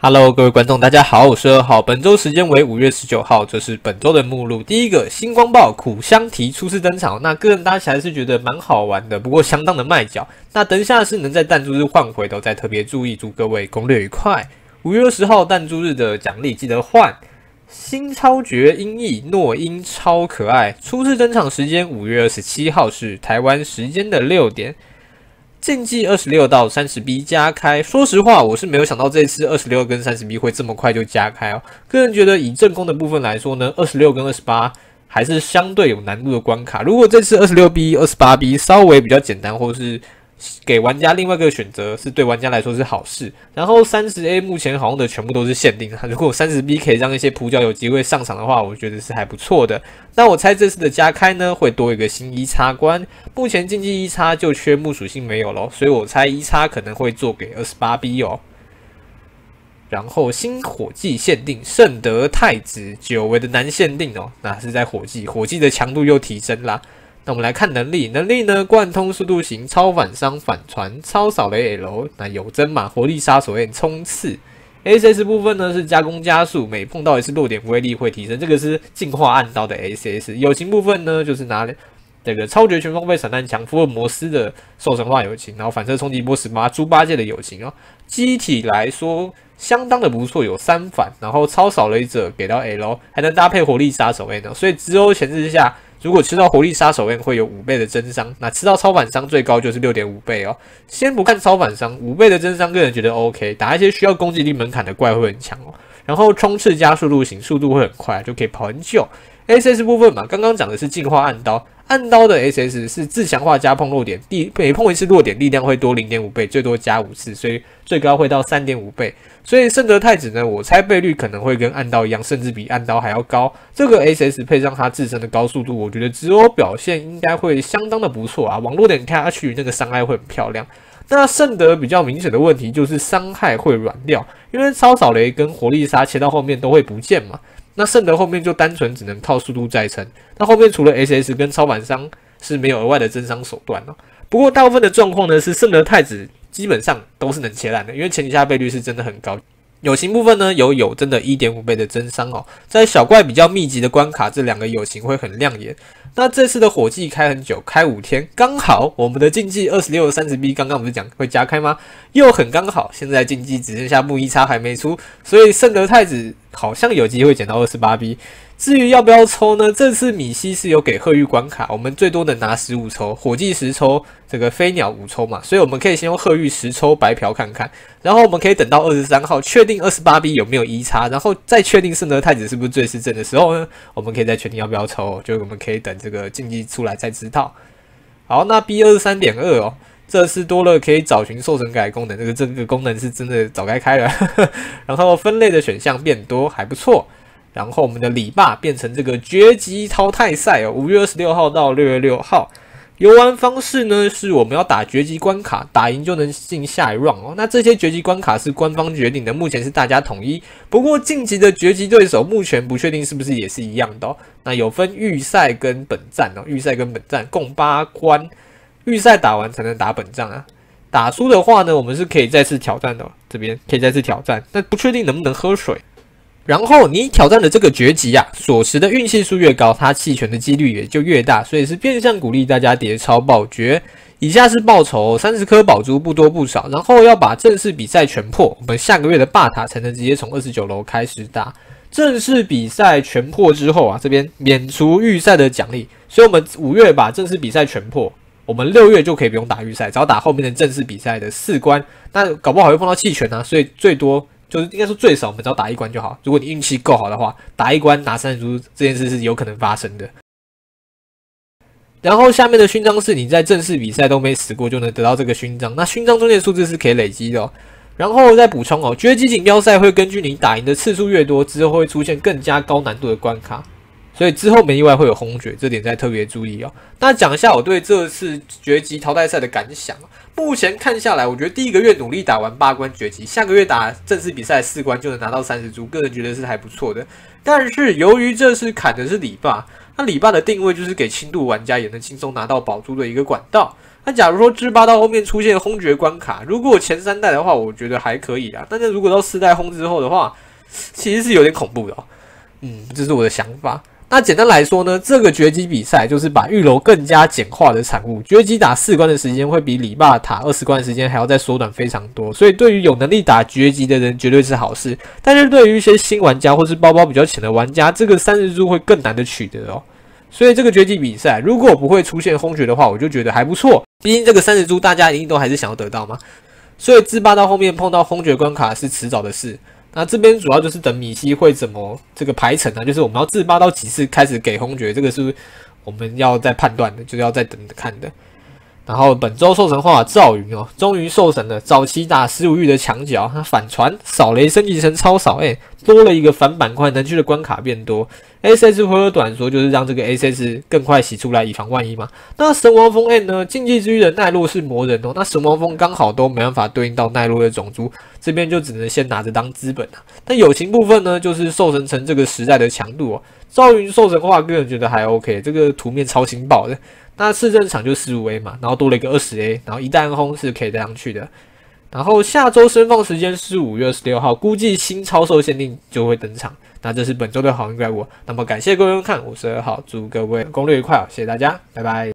Hello，各位观众，大家好，我是二号。本周时间为五月十九号，这是本周的目录。第一个，星光报苦香提初次登场，那个人搭起来是觉得蛮好玩的，不过相当的卖脚。那等一下是能在弹珠日换回的，再特别注意，祝各位攻略愉快。五月二十号弹珠日的奖励记得换新超绝音译诺音超可爱，初次登场时间五月二十七号是台湾时间的六点。竞技二十六到三十 B 加开，说实话，我是没有想到这次二十六跟三十 B 会这么快就加开哦。个人觉得以正攻的部分来说呢，二十六跟二十八还是相对有难度的关卡。如果这次二十六 B、二十八 B 稍微比较简单，或是给玩家另外一个选择是对玩家来说是好事。然后三十 A 目前好像的全部都是限定，如果三十 B 可以让一些普角有机会上场的话，我觉得是还不错的。那我猜这次的加开呢，会多一个新一叉关。目前竞技一叉就缺木属性没有咯，所以我猜一叉可能会做给二十八 B 哦。然后新火计限定圣德太子久违的难限定哦，那是在火计，火计的强度又提升啦。那我们来看能力，能力呢？贯通速度型、超反伤、反传、超扫雷 L，那有针嘛？活力杀手 N 冲刺。SS 部分呢是加工加速，每碰到一次弱点威力会提升，这个是进化暗刀的 SS。友情部分呢就是拿这个超绝全方位散弹枪、福尔摩斯的兽神化友情，然后反射冲击波十八、猪八戒的友情哦。机体来说相当的不错，有三反，然后超扫雷者给到 L，还能搭配活力杀手 N，所以只有前置之下。如果吃到活力杀手 N 会有五倍的增伤，那吃到超反伤最高就是六点五倍哦。先不看超反伤，五倍的增伤个人觉得 OK，打一些需要攻击力门槛的怪会很强哦。然后冲刺加速度型，速度会很快，就可以跑很久。SS 部分嘛，刚刚讲的是进化暗刀。暗刀的 SS 是自强化加碰弱点，第每碰一次弱点力量会多零点五倍，最多加五次，所以最高会到三点五倍。所以圣德太子呢，我猜倍率可能会跟暗刀一样，甚至比暗刀还要高。这个 SS 配上它自身的高速度，我觉得直欧表现应该会相当的不错啊。网络点看下去，那个伤害会很漂亮。那圣德比较明显的问题就是伤害会软掉，因为超扫雷跟活力杀切到后面都会不见嘛。那圣德后面就单纯只能靠速度再撑，那后面除了 SS 跟超反伤是没有额外的增伤手段了。不过大部分的状况呢是圣德太子基本上都是能切烂的，因为前提下倍率是真的很高。友情部分呢有有真的一点五倍的增伤哦，在小怪比较密集的关卡，这两个友情会很亮眼。那这次的火计开很久，开五天，刚好我们的竞技二十六三十 B，刚刚不是讲会加开吗？又很刚好，现在竞技只剩下木一叉还没出，所以圣德太子好像有机会捡到二十八 B。至于要不要抽呢？这次米西是有给鹤玉关卡，我们最多能拿十五抽，火计十抽，这个飞鸟五抽嘛，所以我们可以先用鹤玉十抽白嫖看看，然后我们可以等到二十三号确定二十八 B 有没有一差，然后再确定圣德太子是不是最是正的时候呢，我们可以再确定要不要抽，就我们可以等这个竞技出来再知道。好，那 B 二十三点二哦，这次多了可以找寻兽神改功能，这个这个功能是真的早该开了，然后分类的选项变多，还不错。然后我们的礼霸变成这个绝级淘汰赛哦，五月二十六号到六月六号，游玩方式呢是我们要打绝级关卡，打赢就能进下一 round 哦。那这些绝级关卡是官方决定的，目前是大家统一。不过晋级的绝级对手目前不确定是不是也是一样的哦。那有分预赛跟本战哦，预赛跟本战共八关，预赛打完才能打本仗啊。打输的话呢，我们是可以再次挑战的，这边可以再次挑战，但不确定能不能喝水。然后你挑战的这个绝级啊，所持的运气数越高，它弃权的几率也就越大，所以是变相鼓励大家叠超爆绝。以下是报酬，三十颗宝珠不多不少。然后要把正式比赛全破，我们下个月的霸塔才能直接从二十九楼开始打。正式比赛全破之后啊，这边免除预赛的奖励，所以我们五月把正式比赛全破，我们六月就可以不用打预赛，只要打后面的正式比赛的四关。那搞不好会碰到弃权啊，所以最多。就是应该说最少我们只要打一关就好。如果你运气够好的话，打一关拿三十这件事是有可能发生的。然后下面的勋章是你在正式比赛都没死过就能得到这个勋章。那勋章中间数字是可以累积的。哦然后再补充哦，绝技锦标赛会根据你打赢的次数越多，之后会出现更加高难度的关卡。所以之后没意外会有轰绝，这点再特别注意哦。那讲一下我对这次绝级淘汰赛的感想。目前看下来，我觉得第一个月努力打完八关绝级，下个月打正式比赛四关就能拿到三十株，个人觉得是还不错的。但是由于这次砍的是礼霸，那礼霸的定位就是给轻度玩家也能轻松拿到宝珠的一个管道。那假如说智霸到后面出现轰厥关卡，如果前三代的话，我觉得还可以啦。但是如果到四代轰之后的话，其实是有点恐怖的。嗯，这是我的想法。那简单来说呢，这个绝迹比赛就是把玉楼更加简化的产物。绝迹打四关的时间会比理霸塔二十关的时间还要再缩短非常多，所以对于有能力打绝迹的人绝对是好事。但是对于一些新玩家或是包包比较浅的玩家，这个三十珠会更难的取得哦。所以这个绝迹比赛如果不会出现轰厥的话，我就觉得还不错。毕竟这个三十珠大家一定都还是想要得到嘛。所以自霸到后面碰到轰厥关卡是迟早的事。那这边主要就是等米西会怎么这个排程呢？就是我们要自扒到几次开始给红爵，这个是我们要在判断的，就是要再等着看的。然后本周兽神化赵云哦，终于兽神了。早期打十五域的墙角，他反传扫雷升级成超扫，哎，多了一个反板块，能去的关卡变多。S S 回合短说就是让这个 S S 更快洗出来，以防万一嘛。那神王峰 N 呢？竞技之域的奈落是魔人哦，那神王峰刚好都没办法对应到奈落的种族，这边就只能先拿着当资本啊。但友情部分呢，就是兽神城这个时代的强度哦。赵云兽神化个人觉得还 OK，这个图面超新爆的。那市政场就十五 A 嘛，然后多了一个二十 A，然后一旦轰是可以带上去的。然后下周升放时间是五月二十六号，估计新超售限定就会登场。那这是本周的好运怪物。那么感谢各位观看，我是二号，祝各位攻略愉快，谢谢大家，拜拜。